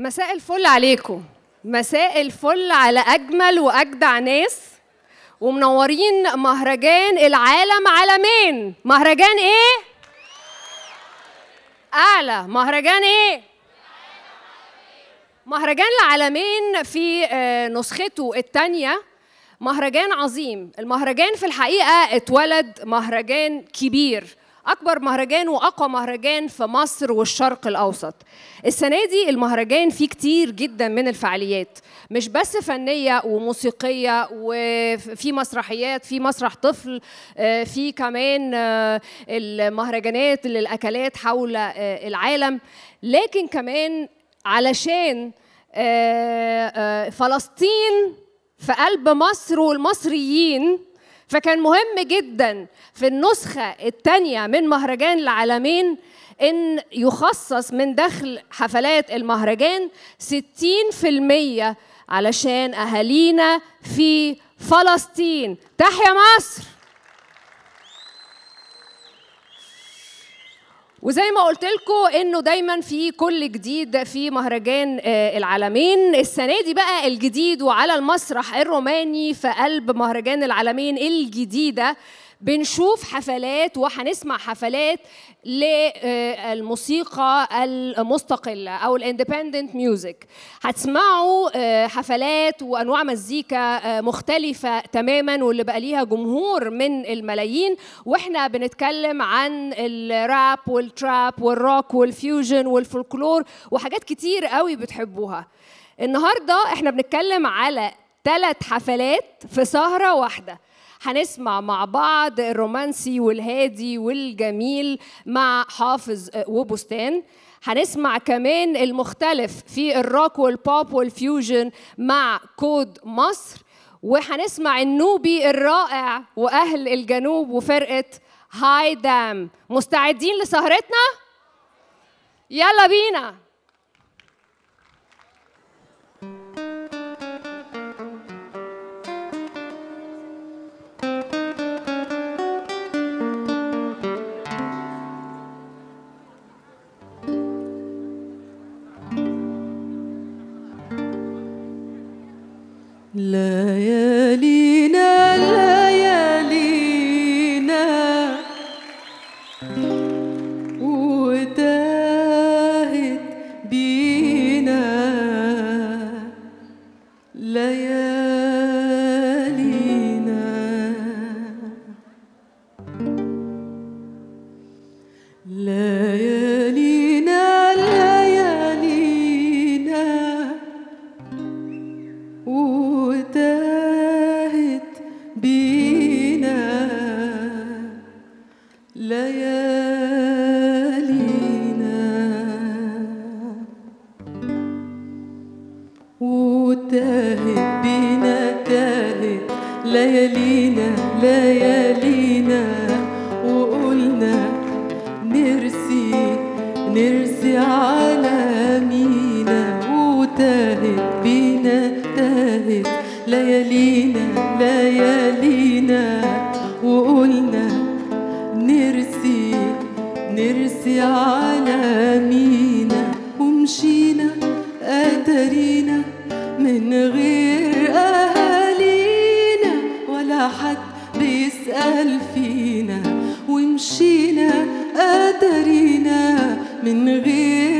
مساء الفل عليكم. مساء الفل على أجمل وأجدع ناس ومنورين مهرجان العالم عالمين مهرجان إيه؟ أعلى. مهرجان إيه؟ مهرجان العالمين في آه، نسخته الثانية مهرجان عظيم. المهرجان في الحقيقة اتولد مهرجان كبير. أكبر مهرجان وأقوى مهرجان في مصر والشرق الأوسط. السنة دي المهرجان فيه كتير جدا من الفعاليات مش بس فنية وموسيقية وفي مسرحيات في مسرح طفل آه، في كمان آه، المهرجانات للأكلات حول آه، العالم. لكن كمان علشان فلسطين في قلب مصر والمصريين فكان مهم جدا في النسخة الثانية من مهرجان العالمين إن يخصص من دخل حفلات المهرجان 60% علشان أهالينا في فلسطين. تحيا مصر! وزي ما قلت لكم إنه دايما في كل جديد في مهرجان آه، العالمين السنة دي بقى الجديد وعلى المسرح الروماني في قلب مهرجان العالمين الجديدة. بنشوف حفلات وهنسمع حفلات للموسيقى المستقلة أو ال independent music هتسمعوا آه، حفلات وأنواع مزيكا آه، مختلفة تماما واللي بقى ليها جمهور من الملايين. وإحنا بنتكلم عن الراب وال trap والروك وال fusion والفولكلور وحاجات كتير قوي بتحبوها. النهاردة إحنا بنتكلم على ثلاث حفلات في سهرة واحدة. هنسمع مع بعض الرومانسي والهادي والجميل مع حافظ وبستان. هنسمع كمان المختلف في الروك والبوب وال fusion مع كود مصر. وهنسمع النوبي الرائع وأهل الجنوب وفرقة هاي دام. مستعدين لسهرتنا؟ يلا بينا. ليالينا ليالينا. وتاهت بينا ليالينا. مينا وتاهت بينا تاهت ليالينا ليالينا. وقلنا نرسي نرسي على مينا ومشينا أترينا من غير أهالينا ولا حد بيسأل فينا. ومشينا أترينا من غير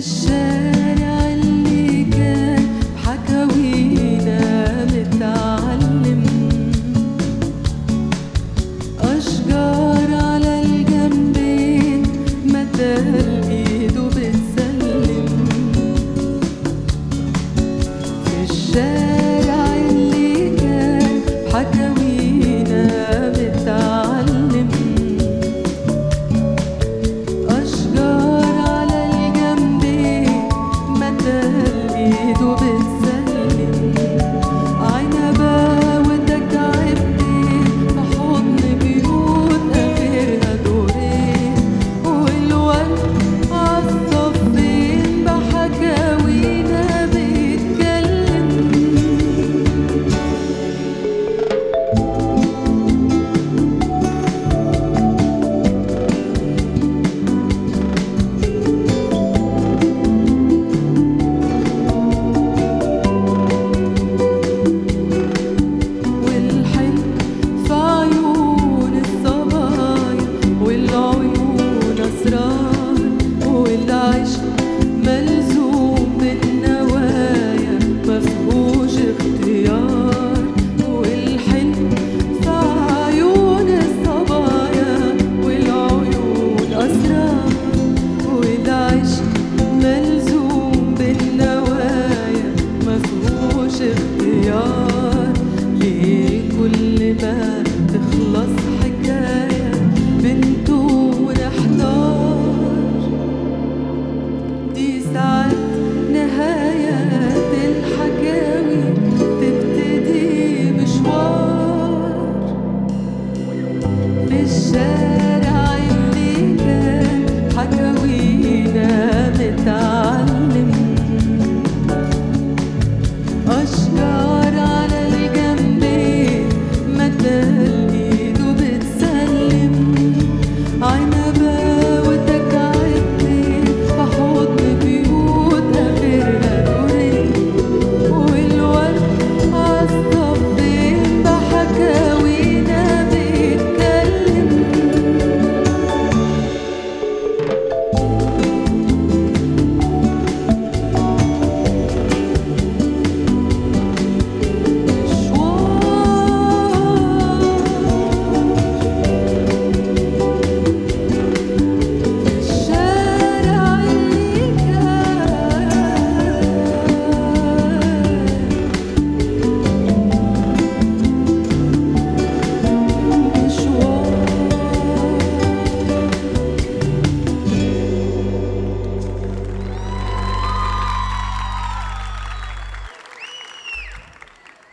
في